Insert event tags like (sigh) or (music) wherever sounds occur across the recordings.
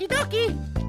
Okie dokie.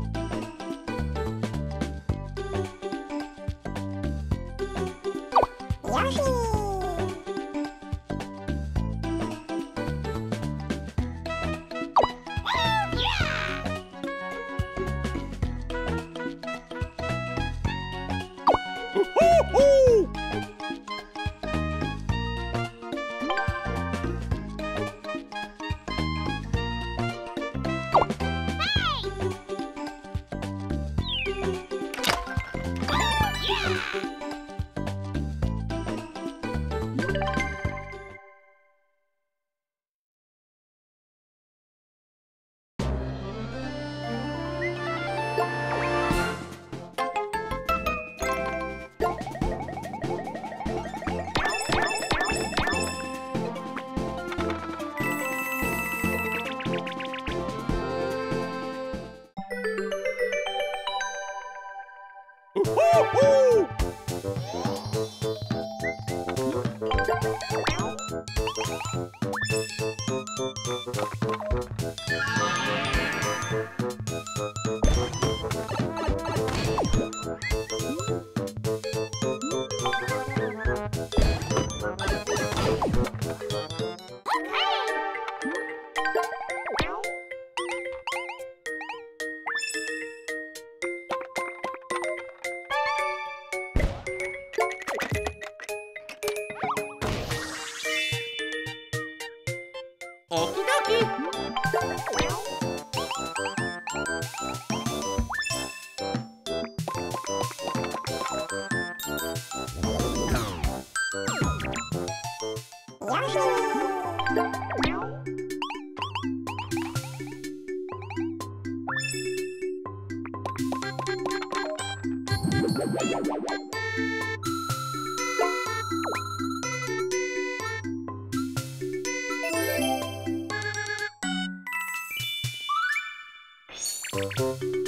Música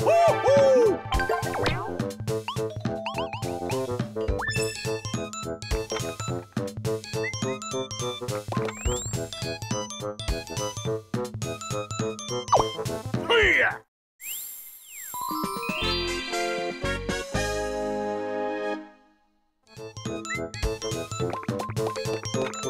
We go.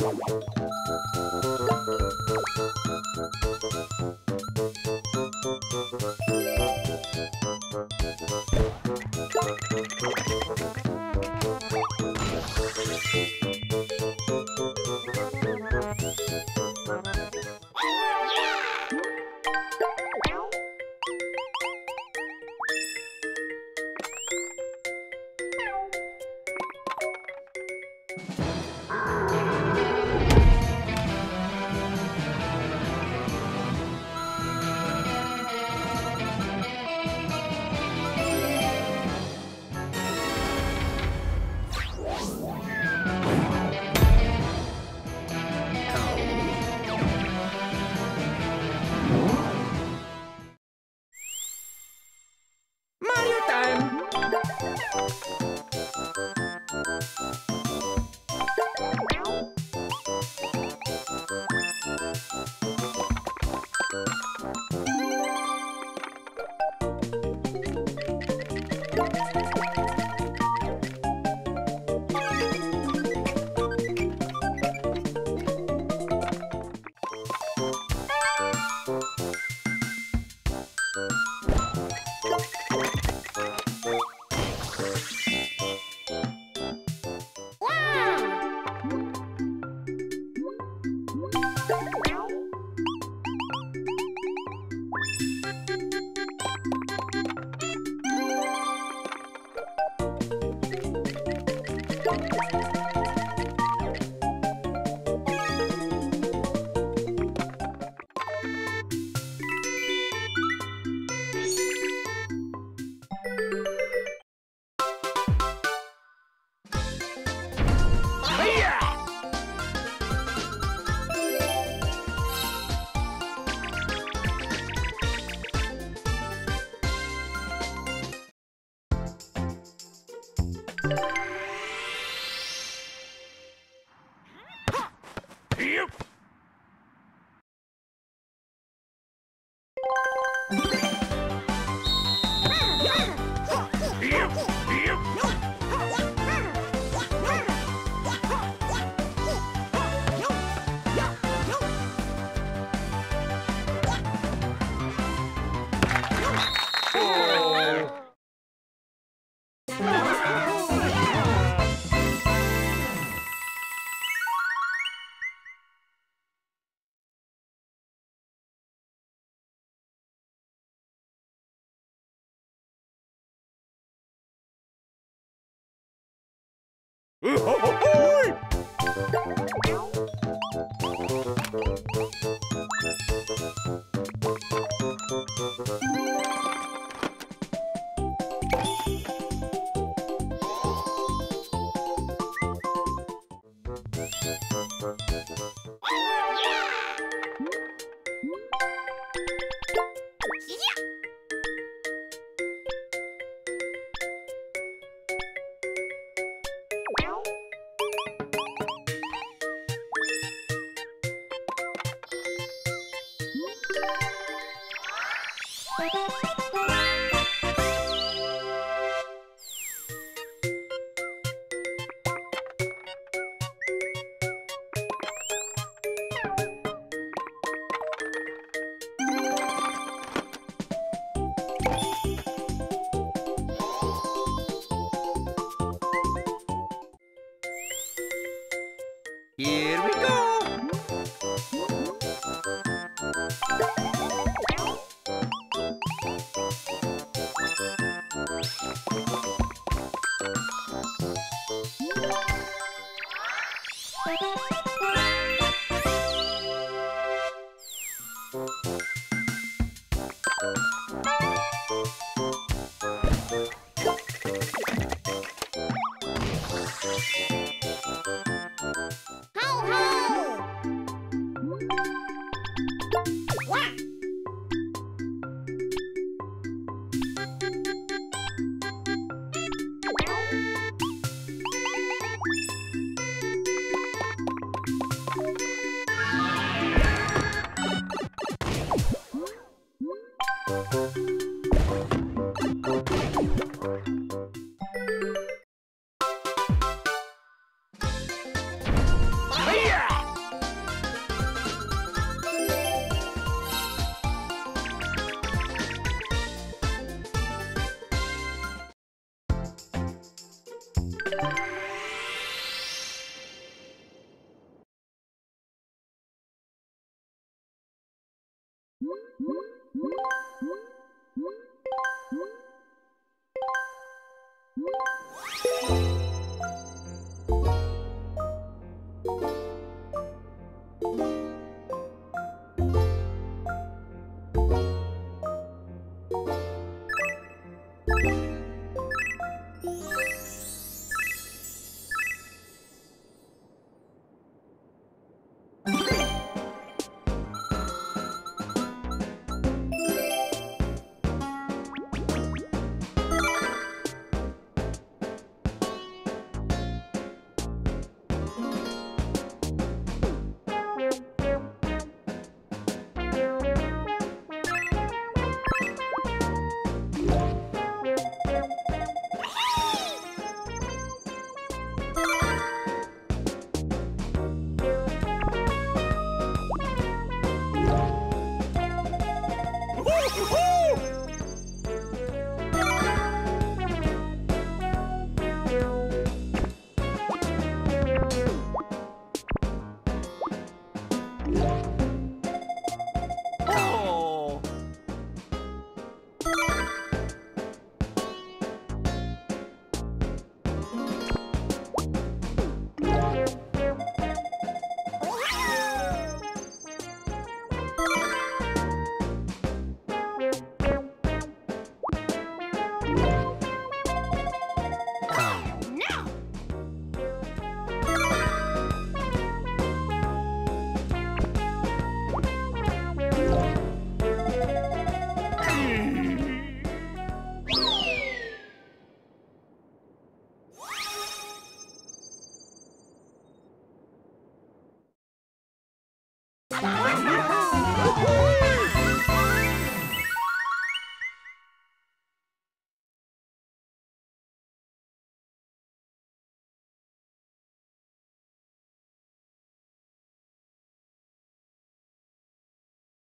Uh, ho, ho, ho! (laughs)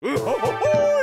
Ho ho ho!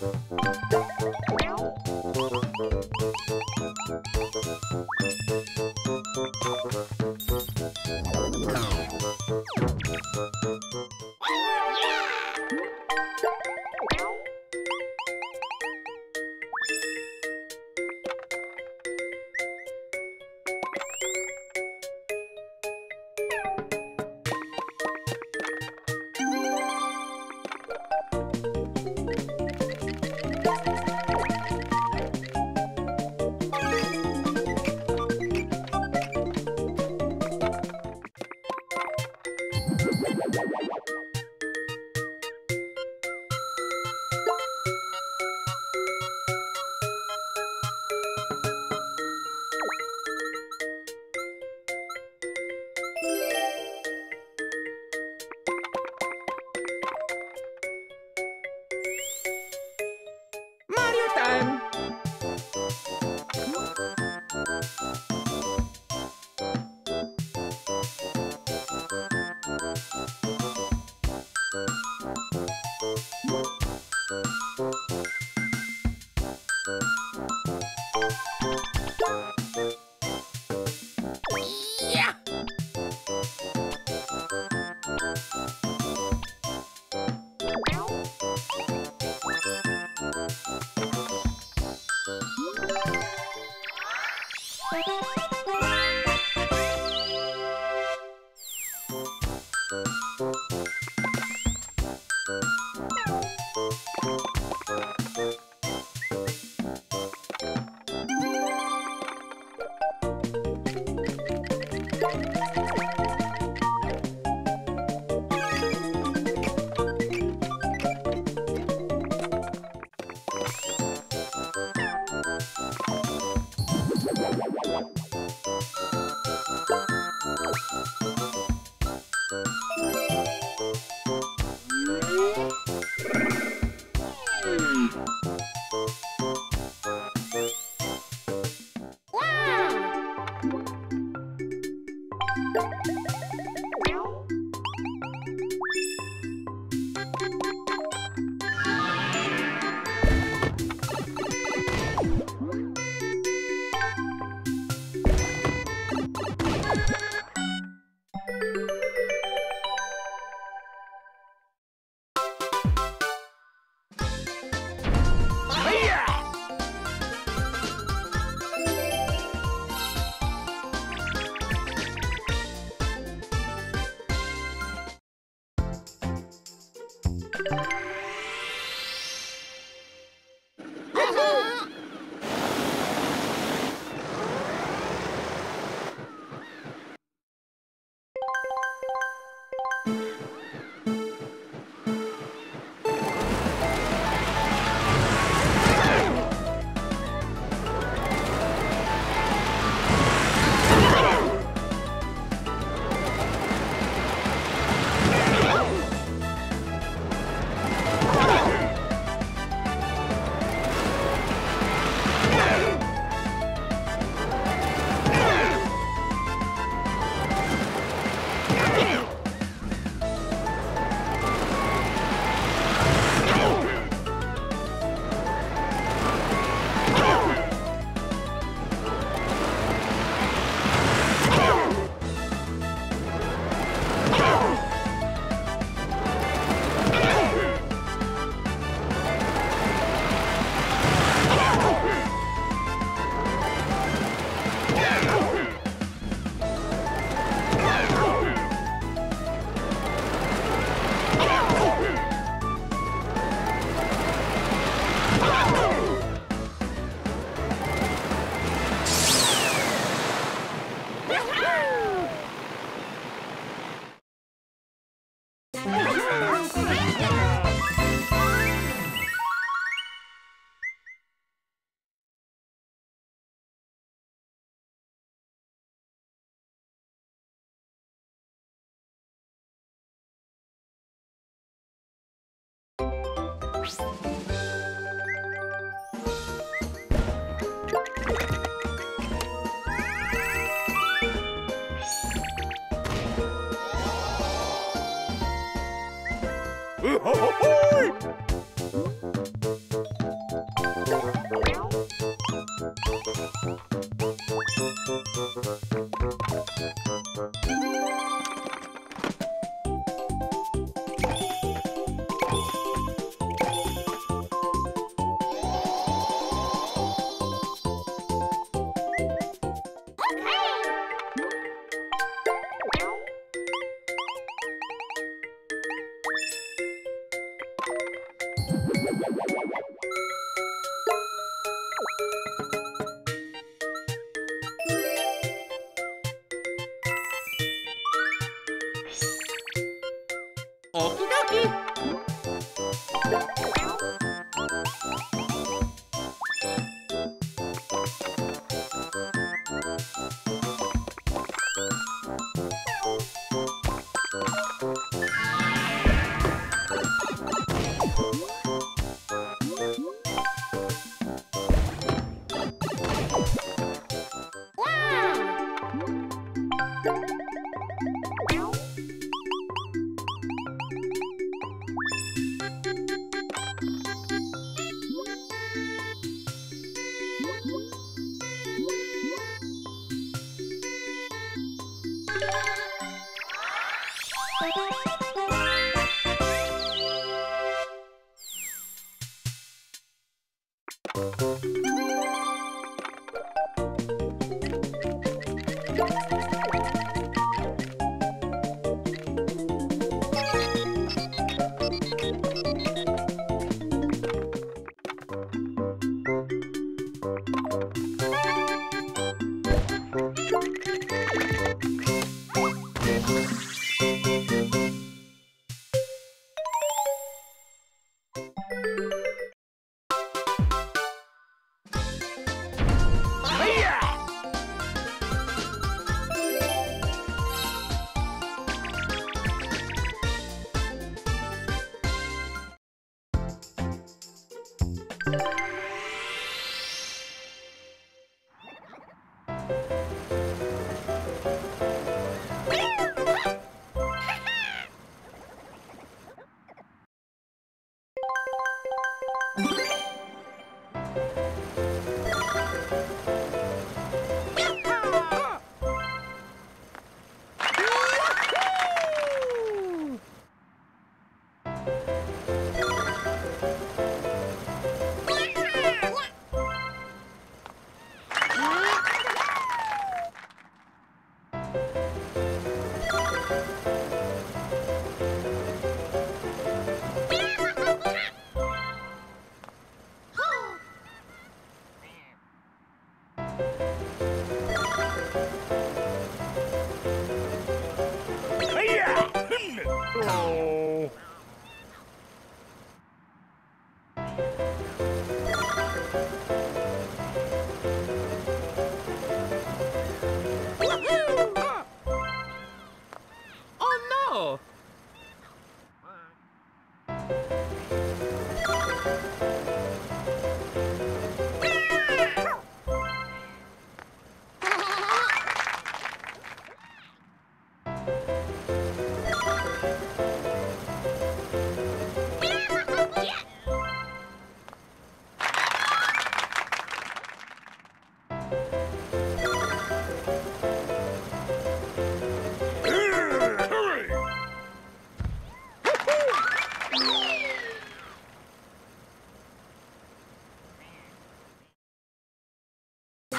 Wow.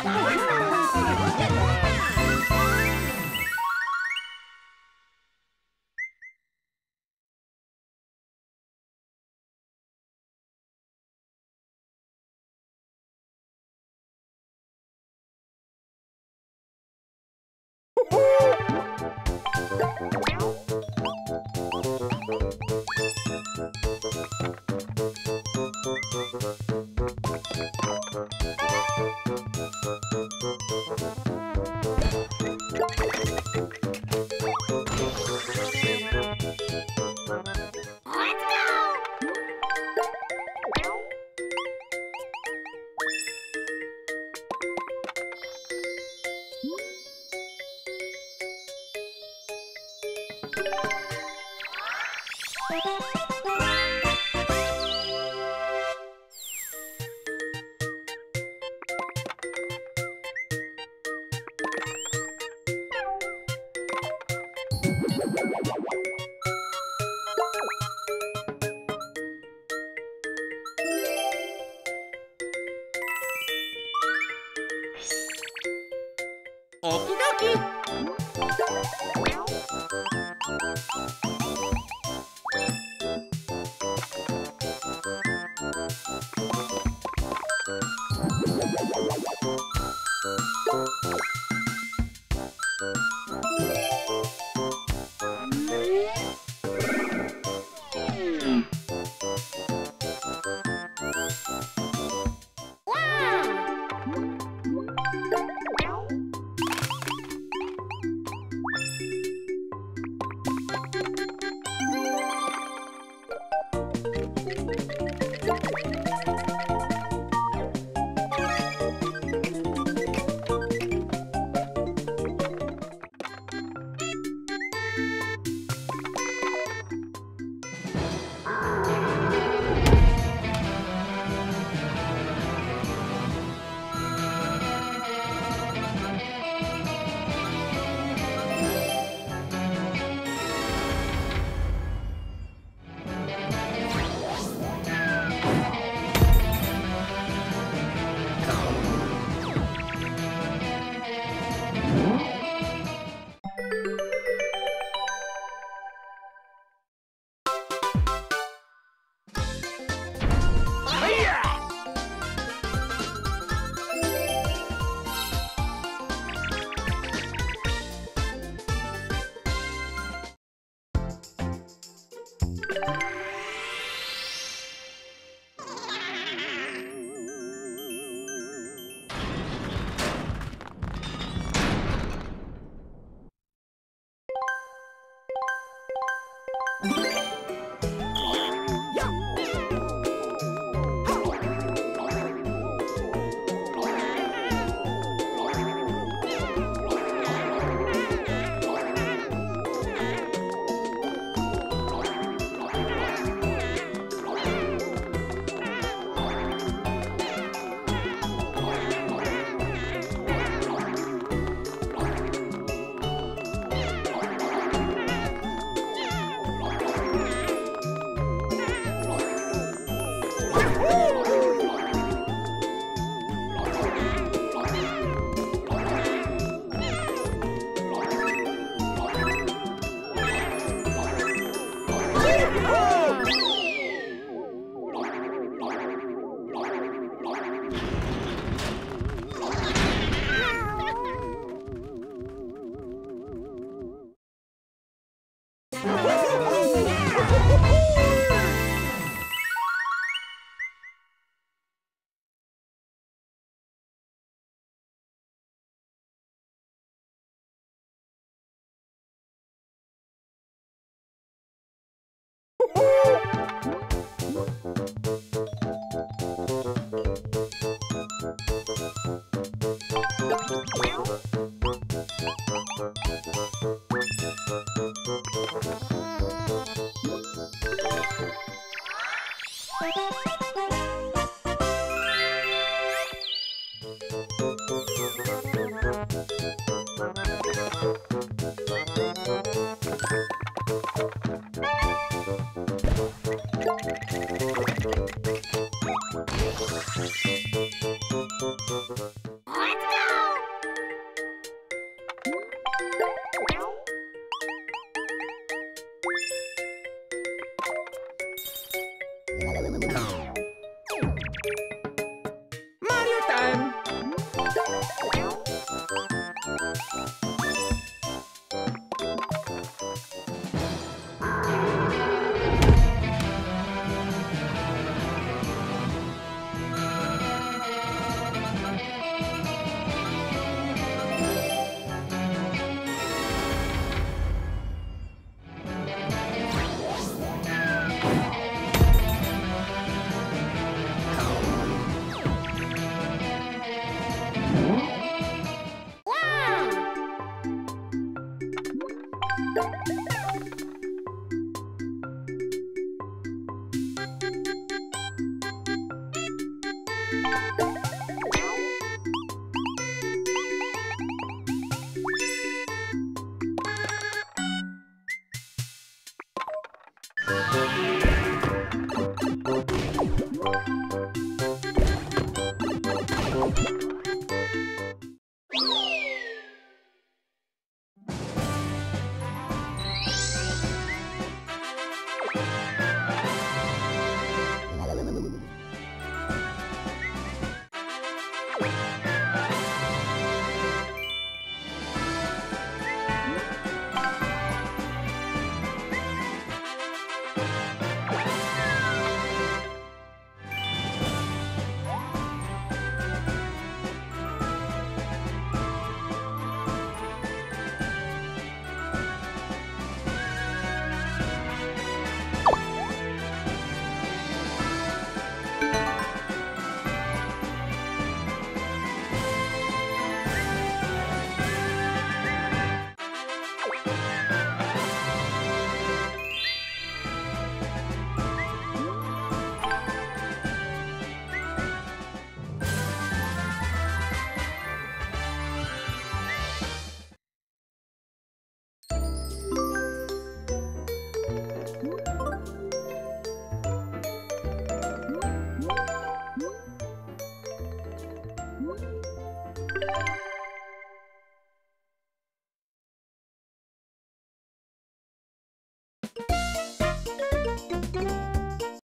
Ah! (laughs) Okie dokie. Wow! Let's go! Mario time. Wow! Mario